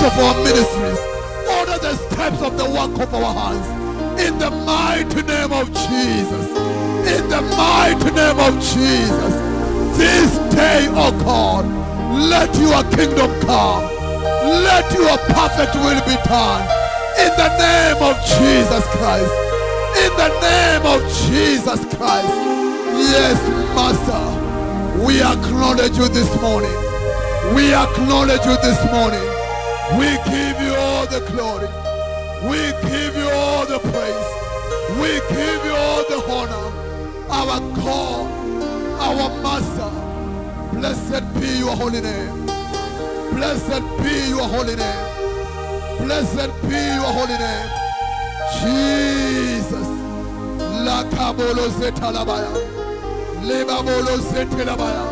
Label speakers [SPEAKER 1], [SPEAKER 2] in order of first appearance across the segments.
[SPEAKER 1] steps of our ministries. Order the steps of the work of our hands. In the mighty name of Jesus. In the mighty name of Jesus. This day, oh God, let your kingdom come. Let your perfect will be done. In the name of Jesus Christ. In the name of Jesus Christ. Yes, Master. We acknowledge you this morning. We acknowledge you this morning. We give you all the glory. We give you all the praise. We give you all the honor. Our God, our Master. Blessed be your holy name. Blessed be your holy name. Blessed be your holy name. Jesus. La kabolo zetalabaya. Leba bolo zetelabaya.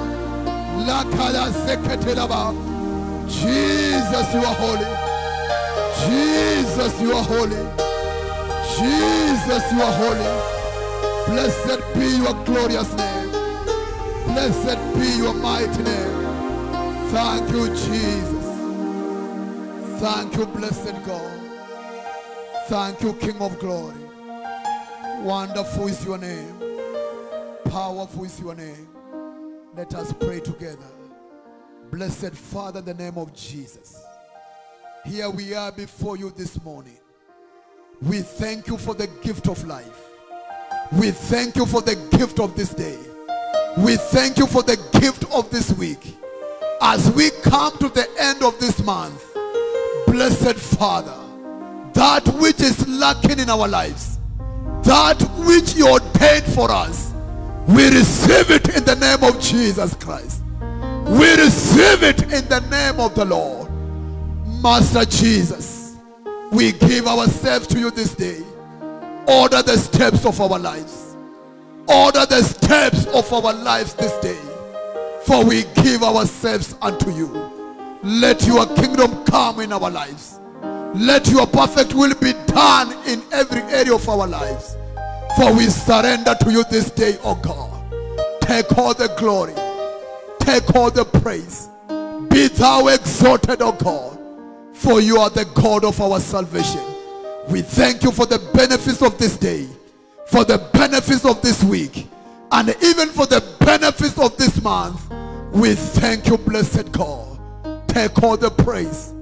[SPEAKER 1] La kaya seketelaba. Jesus, you are holy. Jesus, you are holy. Jesus, you are holy. Blessed be your glorious name. Blessed be your mighty name. Thank you, Jesus. Thank you, blessed God. Thank you, King of glory. Wonderful is your name. Powerful is your name. Let us pray together. Blessed Father, in the name of Jesus. Here we are before you this morning. We thank you for the gift of life. We thank you for the gift of this day. We thank you for the gift of this week. As we come to the end of this month, blessed Father, that which is lacking in our lives, that which you ordained for us, we receive it in the name of Jesus Christ. We receive it in the name of the Lord. Master Jesus, we give ourselves to you this day. Order the steps of our lives. Order the steps of our lives this day. For we give ourselves unto you. Let your kingdom come in our lives. Let your perfect will be done in every area of our lives. For we surrender to you this day, O God. Take all the glory. Take all the praise. Be thou exalted, O God. For you are the God of our salvation. We thank you for the benefits of this day, for the benefits of this week, and even for the benefits of this month. We thank you, blessed God. Take all the praise,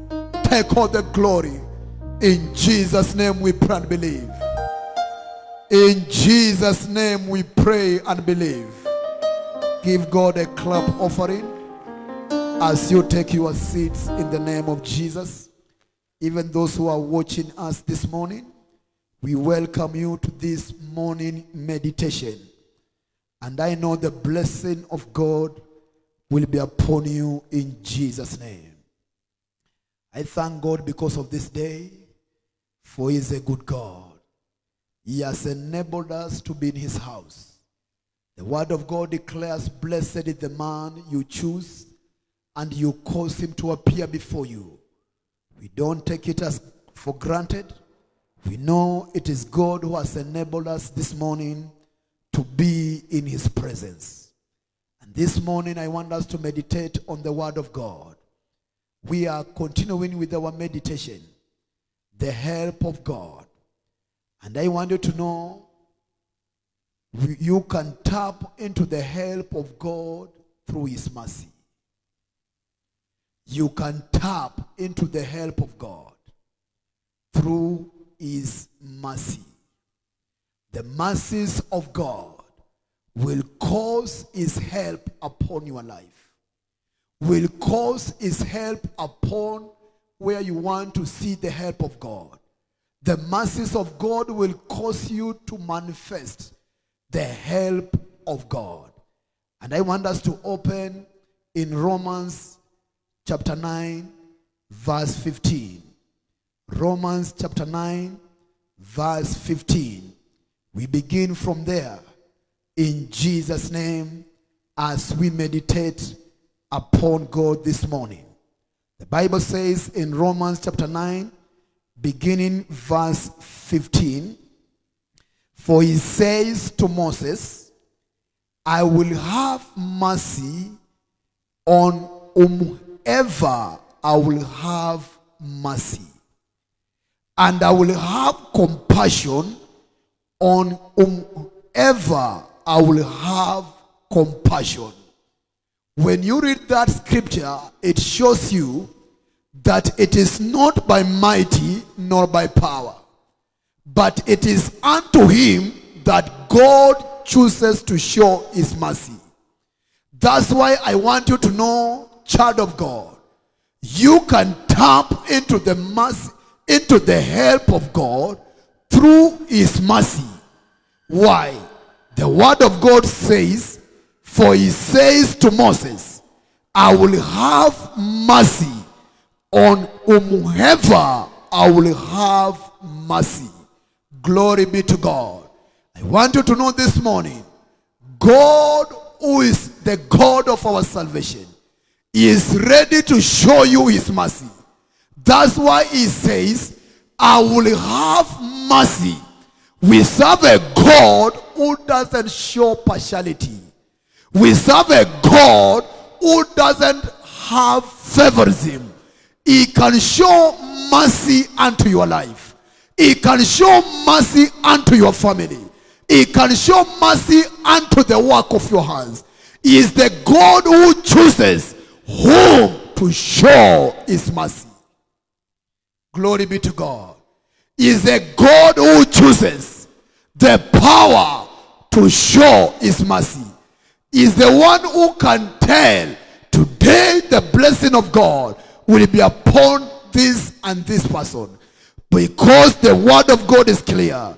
[SPEAKER 1] take all the glory. In Jesus' name we pray and believe. In Jesus' name we pray and believe. Give God a clap offering as you take your seats in the name of Jesus. Even those who are watching us this morning, we welcome you to this morning meditation. And I know the blessing of God will be upon you in Jesus' name. I thank God because of this day, for He is a good God. He has enabled us to be in His house. The Word of God declares, Blessed is the man you choose and you cause him to appear before you. We don't take it as for granted. We know it is God who has enabled us this morning to be in his presence. And this morning I want us to meditate on the word of God. We are continuing with our meditation, the help of God. And I want you to know you can tap into the help of God through his mercy you can tap into the help of God through his mercy. The mercies of God will cause his help upon your life. Will cause his help upon where you want to see the help of God. The mercies of God will cause you to manifest the help of God. And I want us to open in Romans chapter 9, verse 15. Romans chapter 9, verse 15. We begin from there in Jesus' name as we meditate upon God this morning. The Bible says in Romans chapter 9, beginning verse 15, For he says to Moses, I will have mercy on whom ever I will have mercy. And I will have compassion on whomever I will have compassion. When you read that scripture, it shows you that it is not by mighty nor by power, but it is unto him that God chooses to show his mercy. That's why I want you to know, child of God, you can tap into the mercy, into the help of God through his mercy. Why? The word of God says, for he says to Moses, I will have mercy on whomever I will have mercy. Glory be to God. I want you to know this morning, God who is the God of our salvation is ready to show you his mercy. That's why he says, I will have mercy. We serve a God who doesn't show partiality. We serve a God who doesn't have favorism. He can show mercy unto your life. He can show mercy unto your family. He can show mercy unto the work of your hands. He is the God who chooses whom to show his mercy. Glory be to God. He is the God who chooses the power to show his mercy. He is the one who can tell today the blessing of God will be upon this and this person. Because the word of God is clear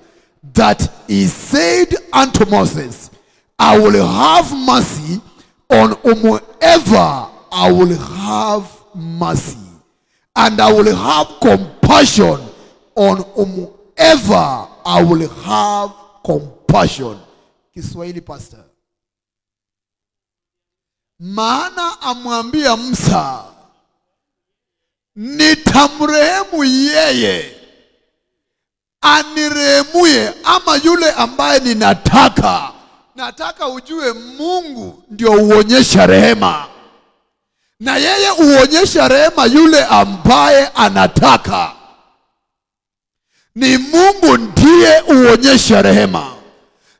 [SPEAKER 1] that he said unto Moses, I will have mercy on whomever I will have mercy. And I will have compassion on whomever I will have compassion. Kiswahili pastor. Maana amwambia Musa, nitamrehemu yeye anirehemuye, ama yule ambaye ninataka. Nataka ujue Mungu ndio uonyesha rehema, na yeye uonyesha rehema yule ambaye anataka. Ni Mungu ndiye uonyesha rehema,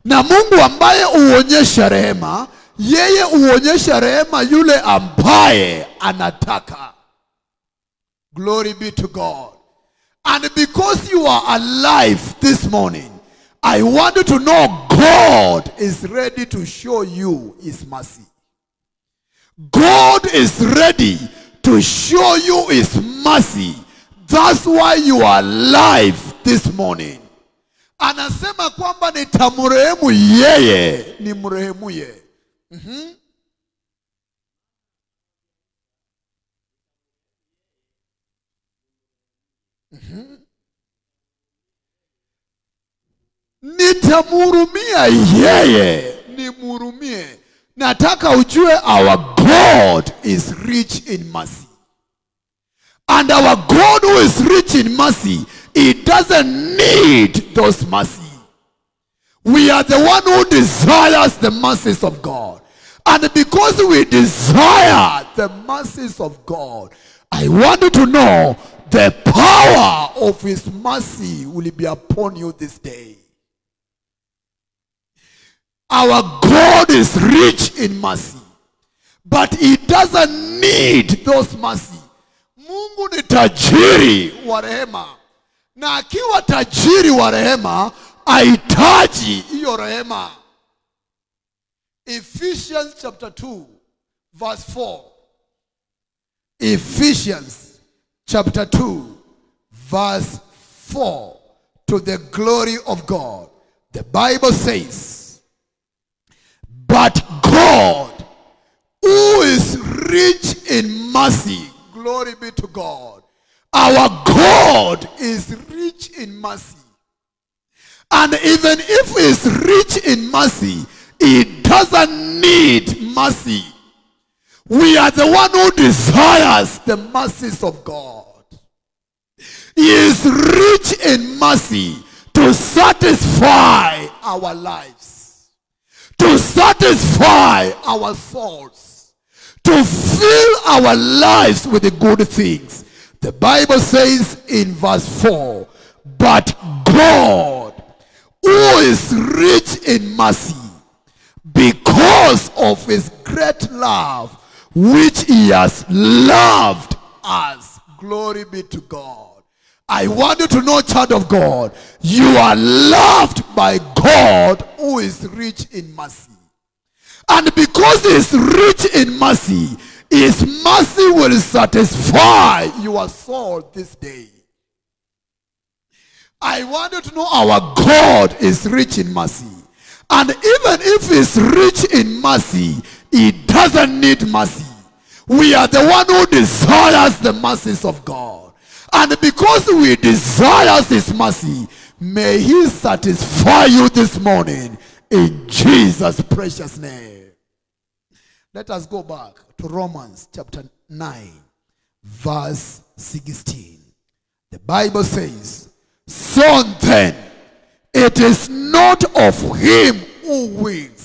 [SPEAKER 1] na Mungu ambaye uonyesha rehema, yeye uonyesha rehema yule ambaye anataka. Glory be to God. And because you are alive this morning, I want you to know God is ready to show you his mercy. God is ready to show you his mercy. That's why you are alive this morning. Anasema kwamba nitamrehemu yeye, nimrehemuye. Mhm. Nitamhurumia yeye. Nimhurumie. Nataka ujue our god is rich in mercy. And our god who is rich in mercy he doesn't need those mercy. We are the one who desires the mercies of god. And because we desire the mercies of god i want you to know the power of his mercy will be upon you this day our God is rich in mercy, but he doesn't need those mercy. Mungu ni tajiri wa rehema, na akiwa tajiri wa rehema ahitaji hiyo rehema. Ephesians chapter 2 verse 4. Ephesians chapter 2 verse 4 to the glory of God. The Bible says, but God, who is rich in mercy, glory be to God. Our God is rich in mercy. And even if he is rich in mercy, he doesn't need mercy. We are the one who desires the mercies of God. He is rich in mercy to satisfy our lives, to satisfy our souls, to fill our lives with the good things. The Bible says in verse 4 But God, who is rich in mercy, because of his great love, which he has loved us. Glory be to God. I want you to know, child of God, you are loved by God who is rich in mercy. And because he is rich in mercy, his mercy will satisfy your soul this day. I want you to know our God is rich in mercy. And even if he's rich in mercy, he doesn't need mercy. We are the one who desires the mercies of God. And because we desire his mercy, may he satisfy you this morning in Jesus' precious name. Let us go back to Romans chapter 9, verse 16. The Bible says, So then, it is not of him who wills.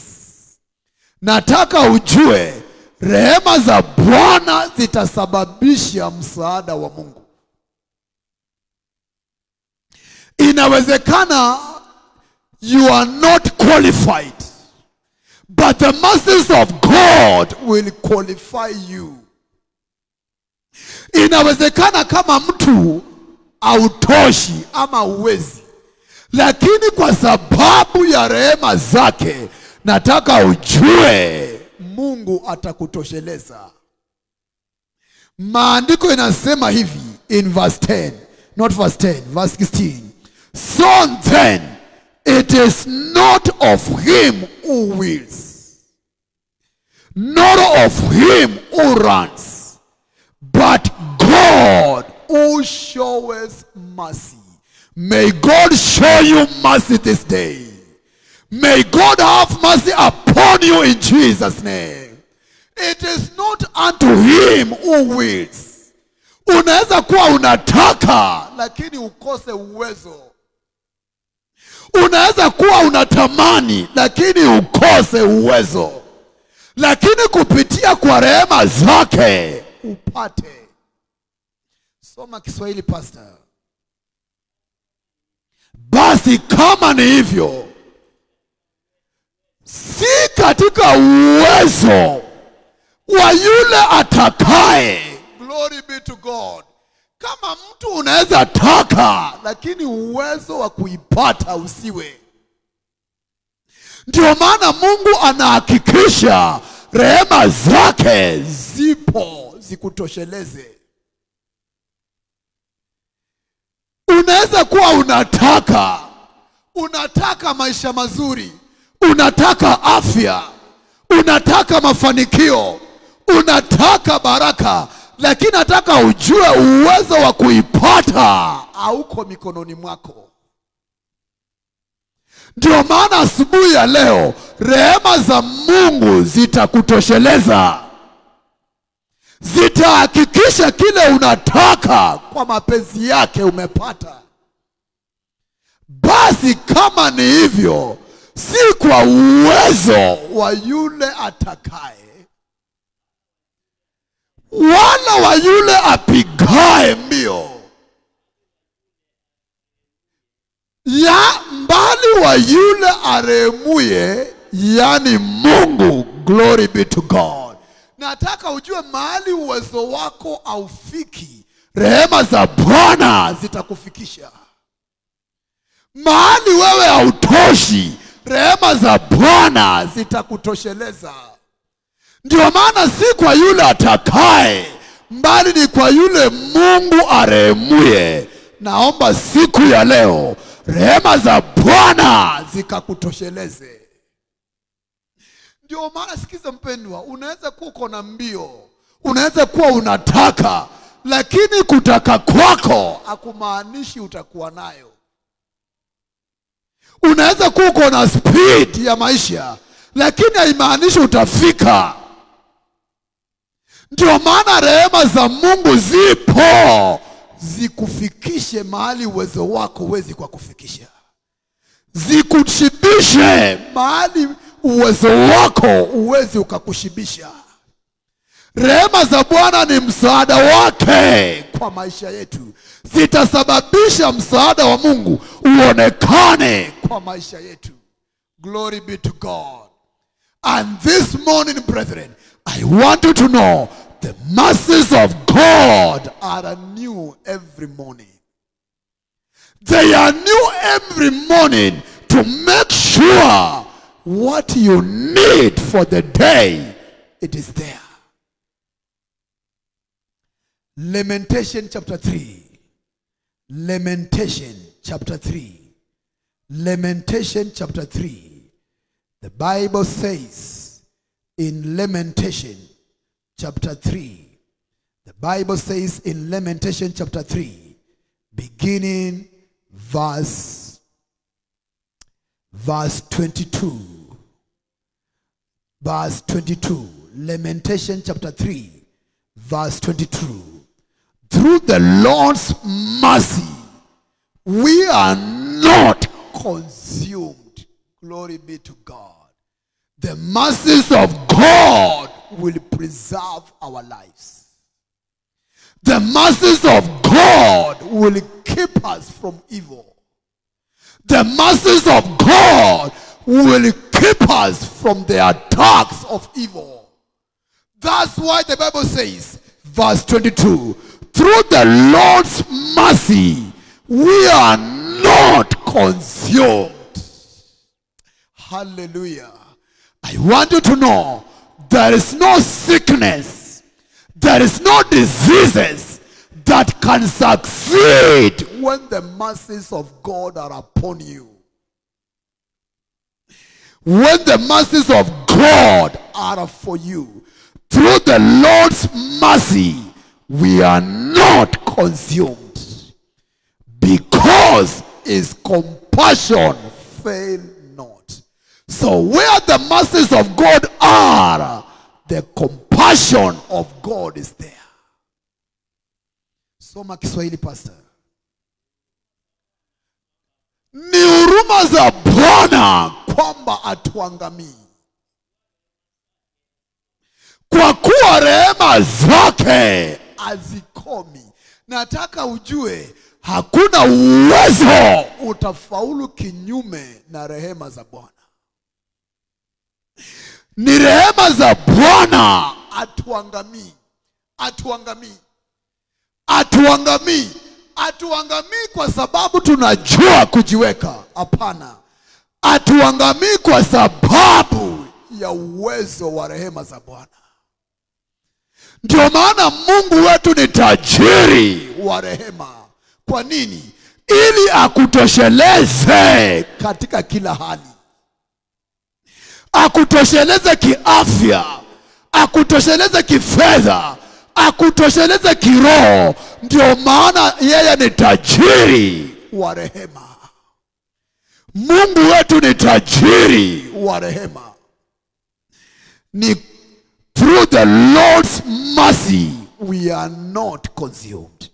[SPEAKER 1] Nataka ujue rehema za Bwana zitasababisha msaada wa Mungu. Inawezekana you are not qualified, but the mercies of God will qualify you. Inawezekana kama mtu autoshi ama uwezi, lakini kwa sababu ya rehema zake, nataka ujue Mungu atakutosheleza. Maandiko inasema hivi in verse 10, not verse 10, verse 16. So then it is not of him who wills, nor of him who runs, but God who shows mercy. May God show you mercy this day. May God have mercy upon you in Jesus' name. It is not unto him who wills. Unaweza kuwa unataka lakini ukose uwezo. Unaweza kuwa unatamani lakini ukose uwezo, lakini kupitia kwa rehema zake upate. Soma Kiswahili pastor. Basi kama ni hivyo, si katika uwezo wa yule atakaye. Glory be to God. Kama mtu unaweza taka, lakini uwezo wa kuipata usiwe. Ndio maana Mungu anahakikisha rehema zake zipo zikutosheleze. Unaweza kuwa unataka unataka maisha mazuri, unataka afya, unataka mafanikio, unataka baraka, lakini nataka ujue uwezo wa kuipata hauko mikononi mwako. Ndio maana asubuhi ya leo rehema za Mungu zitakutosheleza, zitahakikisha kile unataka kwa mapenzi yake umepata. Basi kama ni hivyo, si kwa uwezo wa yule atakaye, wala wa yule apigae mbio, ya mbali wa yule aremuye, yani Mungu. Glory be to God. Nataka ujue mahali uwezo wako aufiki, rehema za Bwana zitakufikisha mahali wewe hautoshi, rehema za Bwana zitakutosheleza. Ndio maana si kwa yule atakaye, mbali ni kwa yule Mungu arehemuye. Naomba siku ya leo rehema za Bwana zikakutosheleze. Ndio maana sikiza, mpendwa, unaweza kuwa uko na mbio, unaweza kuwa unataka, lakini kutaka kwako hakumaanishi utakuwa nayo. Unaweza kuko uko na speed ya maisha, lakini haimaanishi utafika. Ndio maana rehema za Mungu zipo zikufikishe mahali uwezo wako uwezi kwa kufikisha, zikushibishe mahali uwezo wako uwezi ukakushibisha. Rehema za bwana ni msaada wake. Kwa maisha yetu. Zitasababisha msaada wa mungu uonekane. Kwa maisha yetu. Glory be to god. And this morning brethren i want you to know the mercies of god are new every morning. They are new every morning to make sure what you need for the day it is there lamentation chapter 3 lamentation chapter 3 lamentation chapter 3 the bible says in lamentation chapter 3 the bible says in lamentation chapter 3 beginning verse verse 22 verse 22 lamentation chapter 3 verse 22 through the lord's mercy we are not consumed. Glory be to god. The mercies of god will preserve our lives. The mercies of god will keep us from evil. The mercies of God will keep us from the attacks of evil. That's why the Bible says, verse 22, through the Lord's mercy, we are not consumed. Hallelujah. I want you to know there is no sickness, there is no diseases that can succeed when the mercies of God are upon you. When the mercies of God are for you, through the Lord's mercy, we are not consumed because his compassion fail not. So where the mercies of God are, the compassion of God is there. Soma Kiswahili pastor. Ni huruma za Bwana kwamba atuangamii, kwa kuwa rehema zake hazikomi. Nataka ujue hakuna uwezo utafaulu kinyume na rehema za Bwana. Ni rehema za Bwana atuangamii, atuangamii atuangamii atuangamii kwa sababu tunajua kujiweka hapana atuangamii kwa sababu ya uwezo wa rehema za bwana ndio maana mungu wetu ni tajiri. Wa rehema. Kwa nini? Ili akutosheleze. Katika kila hali. Akutosheleze kiafya. Akutosheleze kifedha. Akutosheleze kiroho. Ndio maana yeye ni tajiri. Wa rehema. Mungu wetu ni tajiri. Wa rehema. Ni through the lord's mercy we are not consumed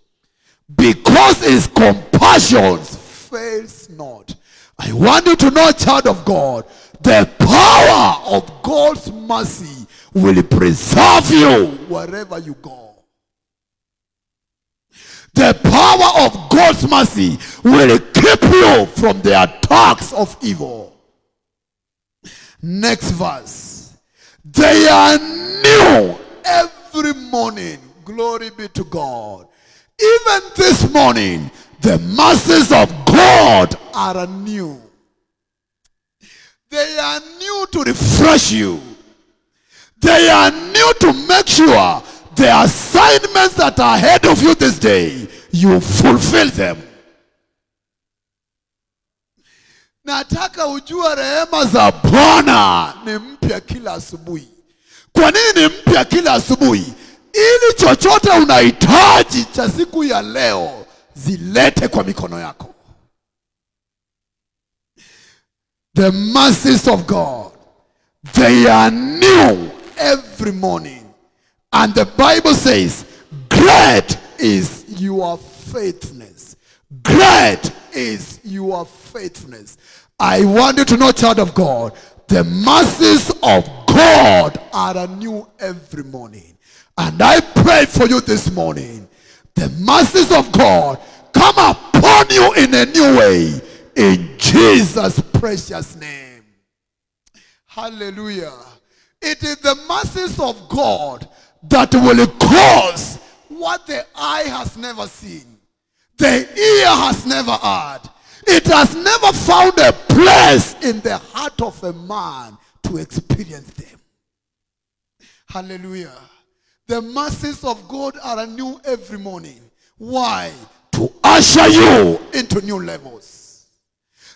[SPEAKER 1] because his compassion fails not i want you to know child of god the power of god's mercy will preserve you wherever you go. The power of God's mercy will keep you from the attacks of evil. Next verse. They are new every morning. Glory be to God. Even this morning, the mercies of God are new. They are new to refresh you. They are new to make sure the assignments that are ahead of you this day, you fulfill them. Nataka ujue rehema za Bwana ni mpya kila asubuhi. Kwa nini ni mpya kila asubuhi? Ili chochote unahitaji cha siku ya leo zilete kwa mikono yako. The mercies of God, they are new every morning. And the Bible says, Great is your faithfulness. Great is your faithfulness. I want you to know, child of God, the mercies of God are new every morning. And I pray for you this morning. The mercies of God come upon you in a new way. In Jesus' precious name. Hallelujah. It is the mercies of God that will cause what the eye has never seen, the ear has never heard. It has never found a place in the heart of a man to experience them. Hallelujah. The mercies of God are new every morning. Why? To usher you into new levels.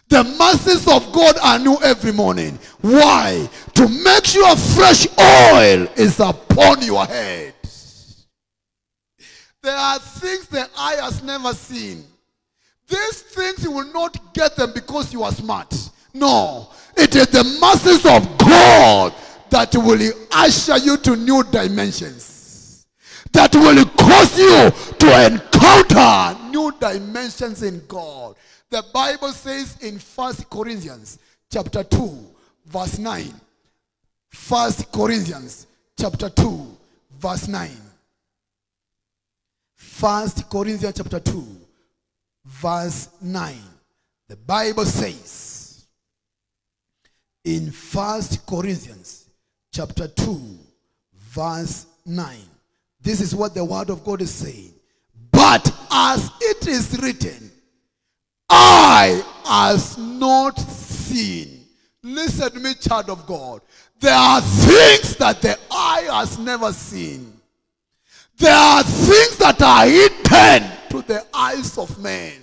[SPEAKER 1] The mercies of God are new every morning. Why? To make sure fresh oil is upon your head. There are things the eye has never seen. These things you will not get them because you are smart. No. It is the mercies of God that will usher you to new dimensions. That will cause you to encounter new dimensions in God. The Bible says in First Corinthians chapter 2 verse 9. First Corinthians chapter 2 verse 9. First Corinthians chapter 2 verse 9. The Bible says in First Corinthians chapter 2 verse 9. This is what the word of God is saying. But as it is written, I has not seen. Listen to me, child of God. There are things that the eye has never seen. There are things that are hidden to the eyes of men.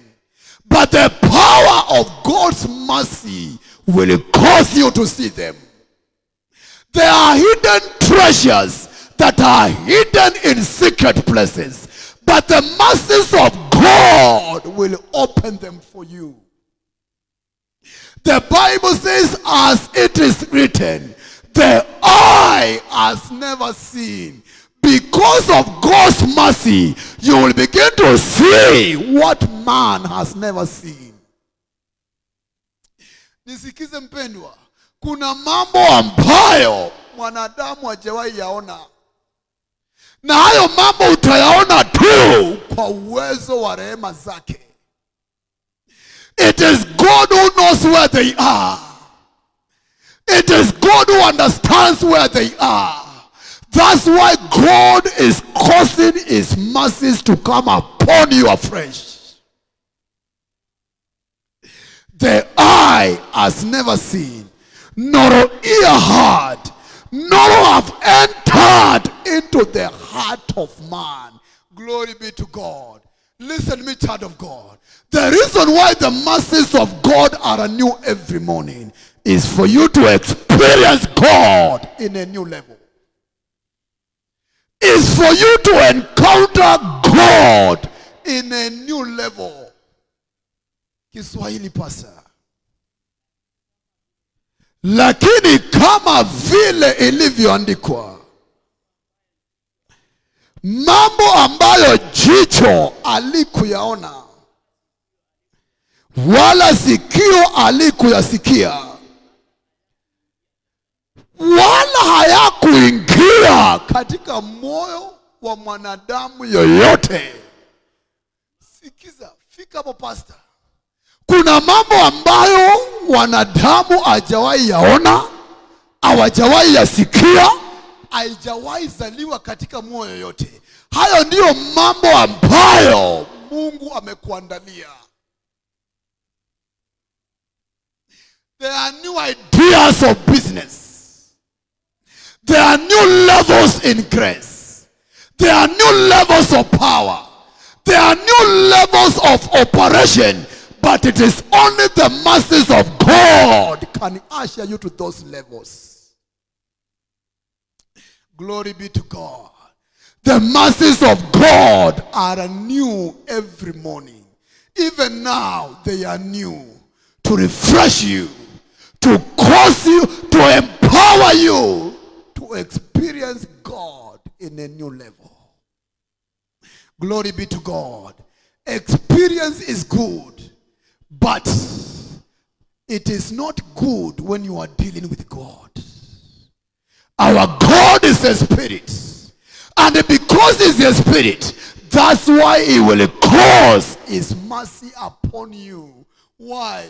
[SPEAKER 1] But the power of God's mercy will cause you to see them. There are hidden treasures that are hidden in secret places. But the mercies of God will open them for you. The Bible says, as it is written, the eye has never seen. Because of God's mercy, you will begin to see what man has never seen. Nisikize mpendwa, kuna mambo ambayo mwanadamu hajawahi yaona, na hayo mambo utayaona tu kwa uwezo wa rehema zake. It is God who knows where they are. It is God who understands where they are. That's why God is causing his mercies to come upon you afresh. The eye has never seen, nor ear heard, nor have entered into the heart of man. Glory be to God. Listen to me, child of God. The reason why the mercies of God are new every morning is for you to experience God in a new level. Is for you to encounter God in a new level. Kiswahili pasa. Lakini kama vile ilivyoandikwa, mambo ambayo jicho alikuyaona wala sikio alikuyasikia wala hayakuingia katika moyo wa mwanadamu yoyote. Sikiza, fika hapo pasta. Kuna mambo ambayo wanadamu hajawahi yaona, hawajawahi yasikia, haijawahi zaliwa katika moyo yoyote. Hayo ndiyo mambo ambayo Mungu amekuandalia. There are new ideas of business. There are new levels in grace. There are new levels of power. There are new levels of operation. But it is only the masses of God can usher you to those levels. Glory be to God. The masses of God are new every morning. Even now, they are new to refresh you, to cause you, to empower you experience God in a new level. Glory be to God. Experience is good, but it is not good when you are dealing with God. Our God is a spirit. And because he's a spirit, that's why he will cause his mercy upon you. Why?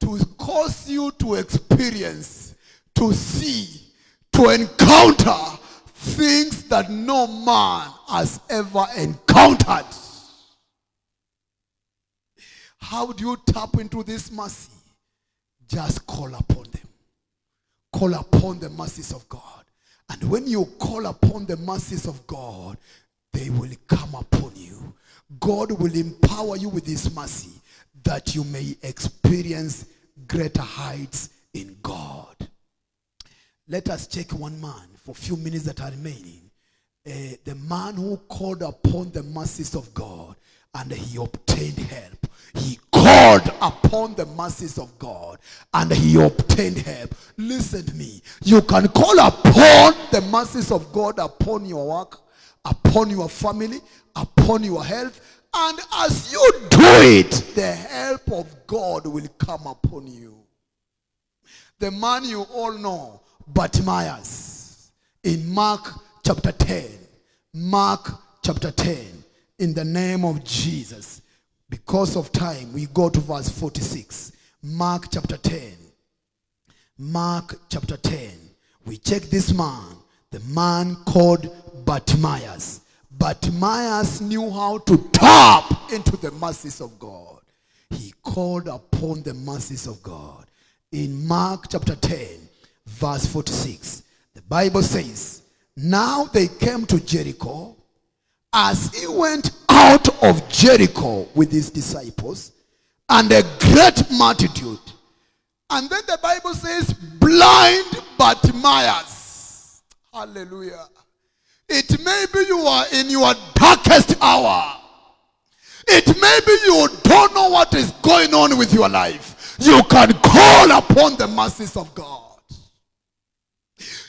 [SPEAKER 1] To cause you to experience, to see, to encounter things that no man has ever encountered. How do you tap into this mercy? Just call upon them. Call upon the mercies of God. And when you call upon the mercies of God, they will come upon you. God will empower you with his mercy that you may experience greater heights in God. Let us check one man for a few minutes that are remaining. Uh, the man who called upon the mercies of God and he obtained help. He called upon the mercies of God and he obtained help. Listen to me. You can call upon the mercies of God upon your work, upon your family, upon your health. And as you do it, the help of God will come upon you. The man you all know, Bartimaeus, in Mark chapter 10. Mark chapter 10. In the name of Jesus. Because of time, we go to verse 46. Mark chapter 10. Mark chapter 10. We check this man, the man called Bartimaeus. Bartimaeus knew how to tap into the mercies of God. He called upon the mercies of God. In Mark chapter 10, verse 46, the Bible says, Now they came to Jericho. As he went out of Jericho with his disciples and a great multitude, and then the Bible says, blind Bartimaeus. Hallelujah. It may be you are in your darkest hour. It may be you don't know what is going on with your life. You can call upon the mercies of God.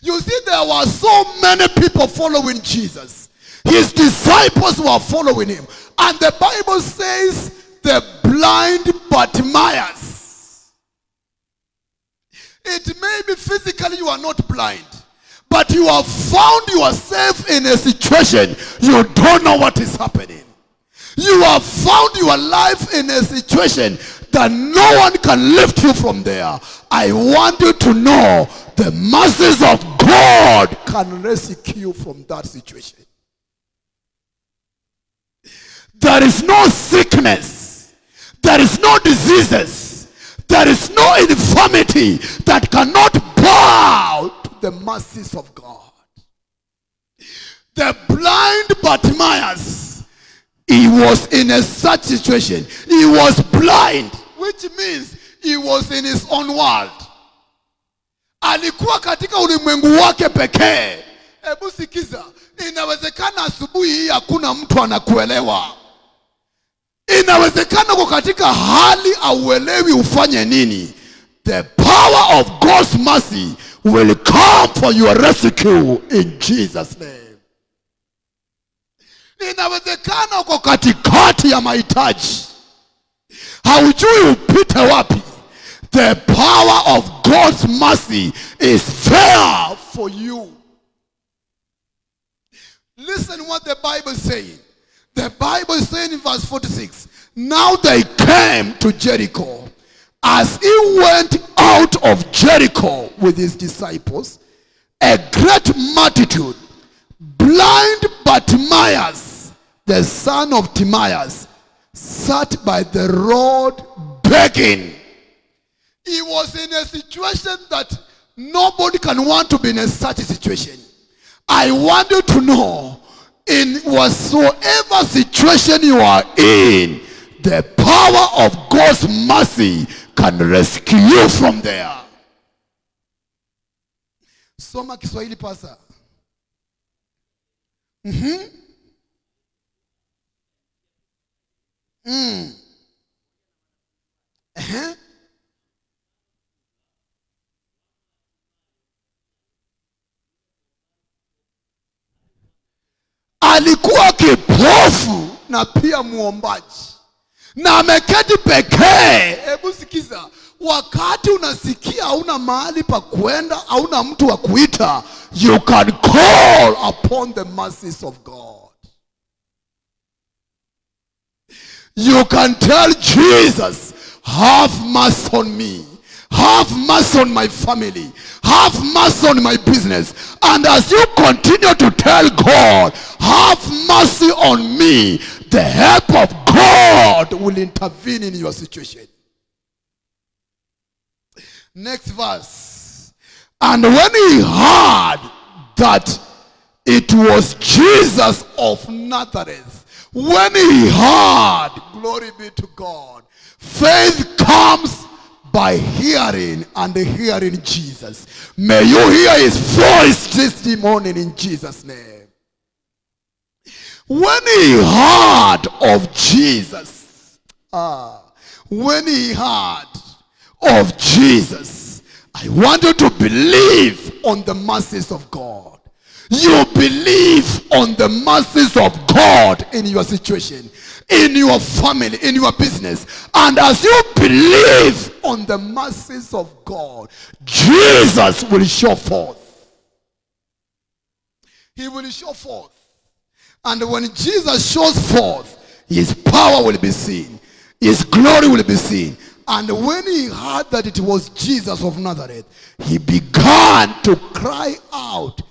[SPEAKER 1] You see, there were so many people following Jesus. His disciples were following him. And the Bible says the blind but Bartimaeus. It may be physically you are not blind, but you have found yourself in a situation you don't know what is happening. You have found your life in a situation that no one can lift you from there. I want you to know the mercies of God can rescue you from that situation. There is no sickness. There is no diseases. There is no infirmity that cannot bow to the mercies of God. The blind Bartimaeus, he was in a such situation. He was blind, which means he was in his own world. Alikuwa katika ulimwengu wake pekee. Hebu sikiza, inawezekana asubuhi hii hakuna mtu anakuelewa. Inawezekana uko katika hali auelewi ufanye nini. The power of God's mercy will come for your rescue in Jesus name. Inawezekana uko katikati ya mahitaji, haujui upite wapi. The power of God's mercy is there for you. Listen what the Bible is saying. The Bible is saying in verse 46, Now they came to Jericho. As he went out of Jericho with his disciples, a great multitude, blind Bartimaeus, the son of Timaeus, sat by the road begging. He was in a situation that nobody can want to be in a such situation. I want you to know in whatsoever situation you are in, the power of God's mercy can rescue you from there. Soma Kiswahili pasa. Mhm. Mm. Ehe. alikuwa kipofu na pia muombaji na ameketi pekee. Hebu sikiza, wakati unasikia hauna mahali pa kwenda hauna mtu wa kuita you can call upon the mercies of god you can tell jesus have mercy on me. Have mercy on my family. Have mercy on my business. And as you continue to tell god have mercy on me the help of god will intervene in your situation. Next verse. And when he heard that it was Jesus of Nazareth, when he heard, glory be to God, faith comes by hearing and hearing Jesus. May you hear his voice this morning in Jesus' name. When he heard of Jesus, ah, when he heard of Jesus. I want you to believe on the mercies of God. You believe on the mercies of God in your situation, in your family, in your business. And as you believe on the mercies of God, Jesus will show forth. He will show forth. And when Jesus shows forth, his power will be seen. His glory will be seen. And when he heard that it was Jesus of Nazareth, he began to cry out,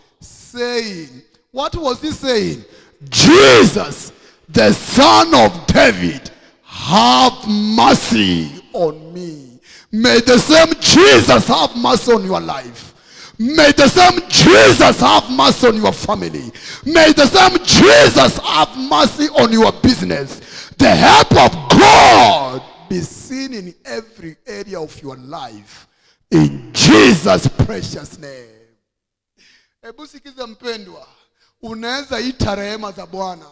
[SPEAKER 1] saying, What was he saying? Jesus, the son of David, have mercy on me. May the same Jesus have mercy on your life. May the same Jesus have mercy on your family. May the same Jesus have mercy on your business. The help of God be seen in every area of your life. In Jesus' precious name. Hebu mpendwa, unaweza ita rehema za Bwana.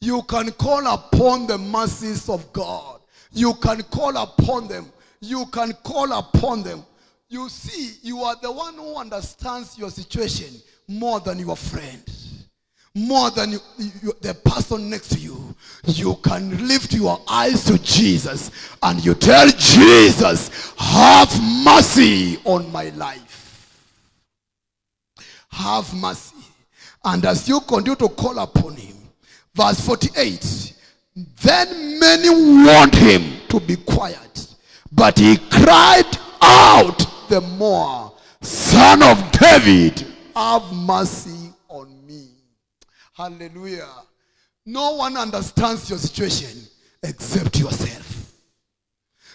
[SPEAKER 1] You can call upon the mercies of God. You can call upon them. You can call upon them. You see, you are the one who understands your situation more than your friend more than you, you, the person next to you. You can lift your eyes to Jesus and you tell Jesus, have mercy on my life. Have mercy. And as you continue to call upon him, verse 48, then many warned him to be quiet, but he cried out the more, Son of David, have mercy on me. Hallelujah. No one understands your situation except yourself.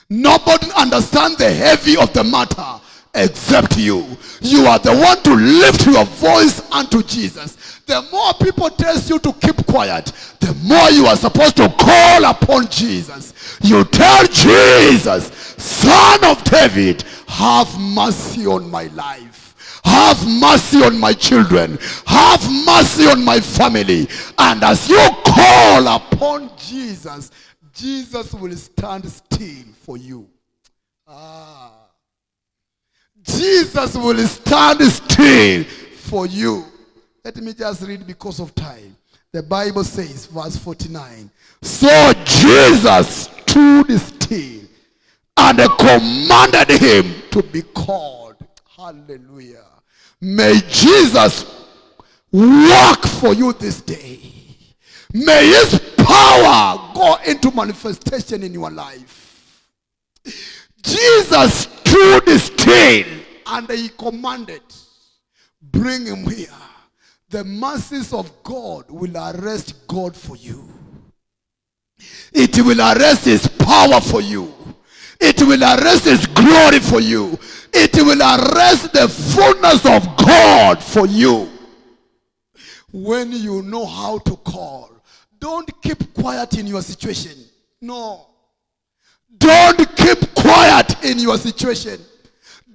[SPEAKER 1] Nobody understands the heavy of the matter except you. You are the one to lift your voice unto Jesus. The more people tell you to keep quiet, the more you are supposed to call upon Jesus. You tell Jesus, Son of David, have mercy on my life. Have mercy on my children. Have mercy on my family. And as you call upon Jesus, Jesus will stand still for you. Ah. Jesus will stand still for you. Let me just read because of time. The Bible says, verse 49. So Jesus stood still and commanded him to be called. Hallelujah. May Jesus work for you this day. May his power go into manifestation in your life. Jesus stood still and he commanded, bring him here. The mercies of God will arrest God for you. It will arrest his power for you. It will arrest his glory for you. It will arrest the fullness of God for you. When you know how to call, don't keep quiet in your situation. No. Don't keep quiet in your situation.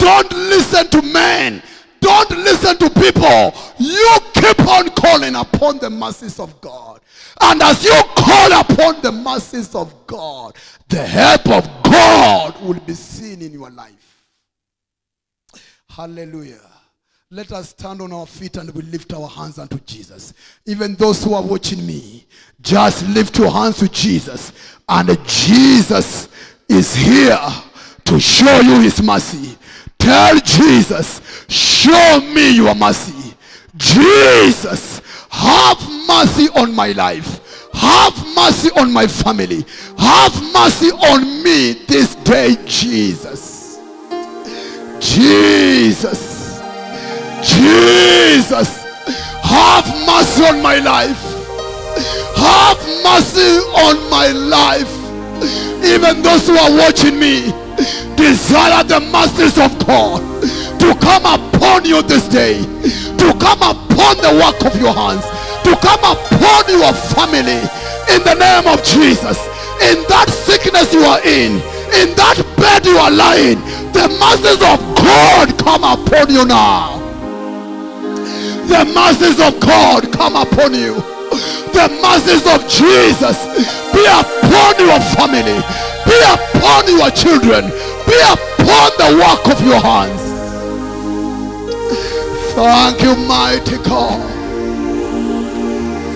[SPEAKER 1] Don't listen to men. Don't listen to people. You keep on calling upon the mercies of God. And as you call upon the mercies of God, the help of God will be seen in your life. Hallelujah. Let us stand on our feet and we lift our hands unto Jesus. Even those who are watching me, just lift your hands to Jesus. And Jesus is here to show you his mercy. Tell Jesus, show me your mercy. Jesus, have mercy on my life. Have mercy on my family. Have mercy on me this day, Jesus. Jesus. Jesus. Have mercy on my life. Have mercy on my life. Even those who are watching me desire the mercies of God to come upon you this day, to come upon the work of your hands, to come upon your family in the name of Jesus. In that sickness you are in, in that bed you are lying, the mercies of God come upon you now. The mercies of God come upon you. The mercies of Jesus be upon your family, be upon your children, be upon the work of your hands. Thank you, mighty God.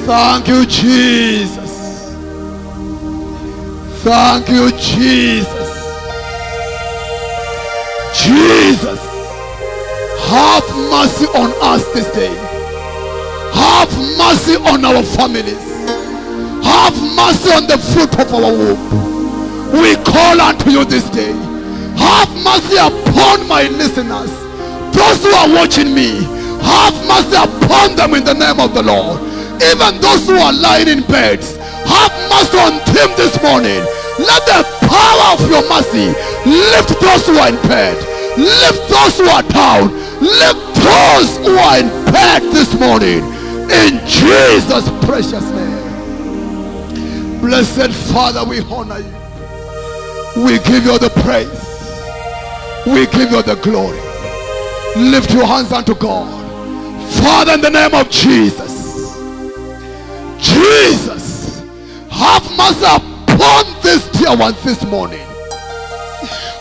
[SPEAKER 1] Thank you, Jesus. Thank you, Jesus. Jesus, have mercy on us this day. Have mercy on our families. Have mercy on the fruit of our womb. We call unto you this day. Have mercy upon my listeners. Those who are watching me, have mercy upon them in the name of the Lord. Even those who are lying in beds, have mercy on them this morning. Let the power of your mercy lift those who are in bed. Lift those who are down. Lift those who are in bed this morning. In Jesus' precious name. Blessed Father, we honor you. We give you the praise. We give you the glory. Lift your hands unto God. Father, in the name of Jesus. Jesus, have mercy upon these dear ones this morning.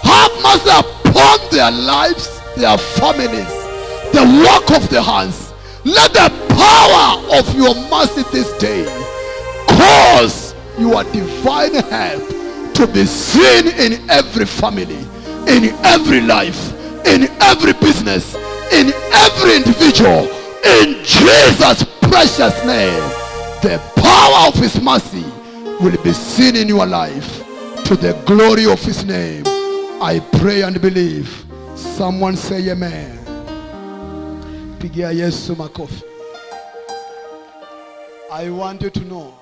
[SPEAKER 1] Have mercy upon their lives, their families, the work of their hands. Let the power of your mercy this day cause your divine help to be seen in every family, in every life, in every business, in every individual. In Jesus' precious name, the power of his mercy will be seen in your life to the glory of his name. I pray and believe. Someone say amen. Pigia Yesu makofi. I want you to know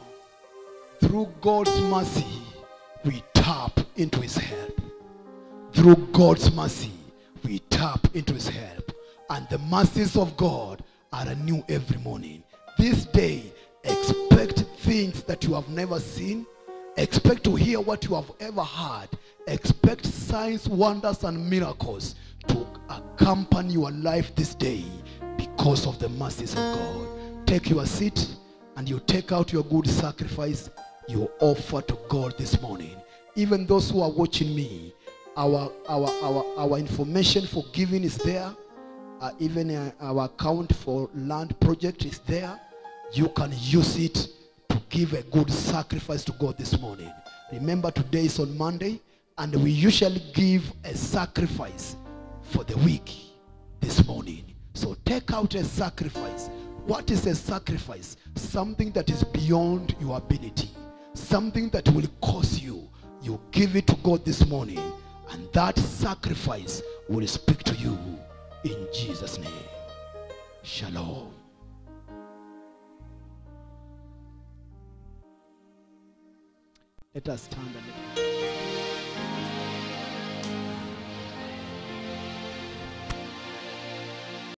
[SPEAKER 1] through God's mercy we tap into his help. Through God's mercy we tap into his help. And the mercies of God are new every morning. This day expect things that you have never seen. Expect to hear what you have ever heard. Expect signs, wonders, and miracles to accompany your life this day because of the mercies of God. Take your seat and you take out your good sacrifice you offer to God this morning. Even those who are watching me, our our our, our information for giving is there. Uh, even uh, our account for land project is there. You can use it to give a good sacrifice to God this morning. Remember, today is on Monday, and we usually give a sacrifice for the week this morning. So take out a sacrifice. What is a sacrifice? Something that is beyond your ability, something that will cause you. You give it to God this morning, and that sacrifice will speak to you in Jesus' name. Shalom. Let us stand and